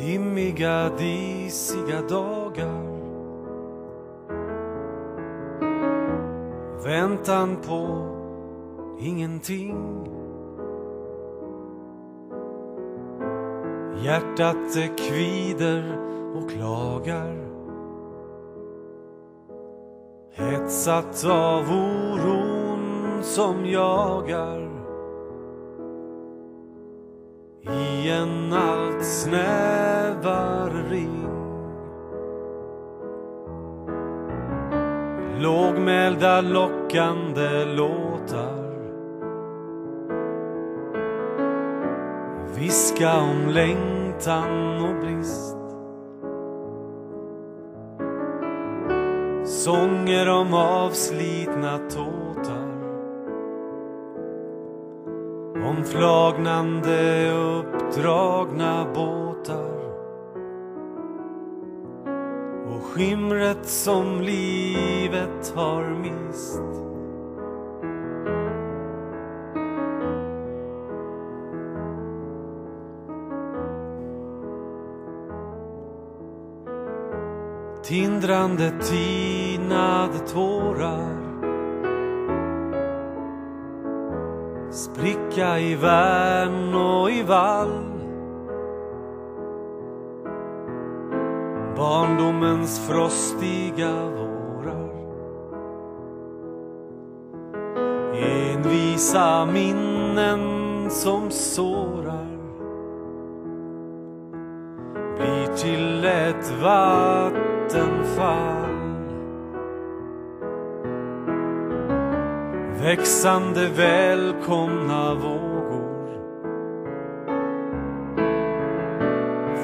Dimmiga, disiga dagar. Väntan på ingenting. Hjärtat det kvider och klagar. Hetsat av oron som jagar i en allt snävare ring. Lågmälda lockande låtar. Viska om längtan och brist. Sånger om avslitna tåtar. Om flagnande uppdragna båtar. Och skimret som livet har mist. Tindrande tinade tårar. Spricka i värn och i vall. Barndomens frostiga vårar. Envisa minnen som sårar. Blir till ett vattenfall. Växande välkomna vågor.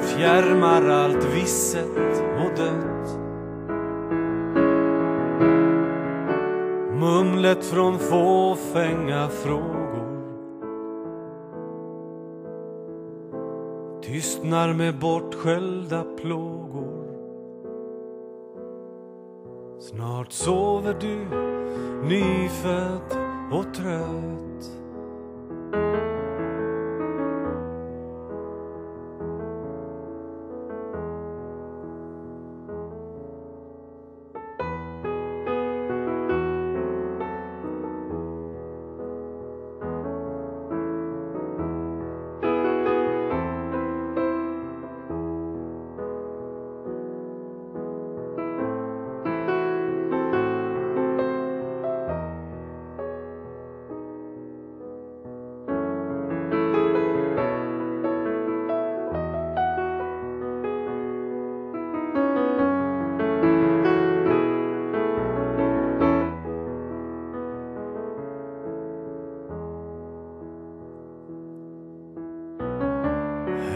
Fjärmar allt visset och dött. Mumlet från fåfänga frågor. Tystnar med bortsköljda plågor. Snart sover du nyfödd och trött.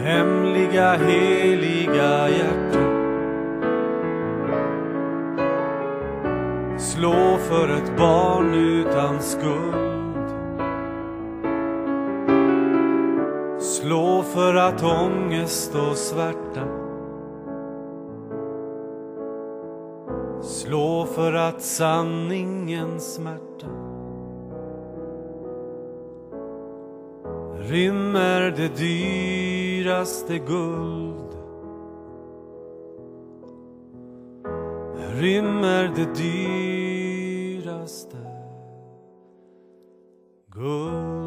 Hemliga, heliga hjärta Slå för ett barn utan skuld. Slå för att ångest och svärta. Slå för att sanningens smärta rymmer det dyraste guld. Rymmer det dyraste guld.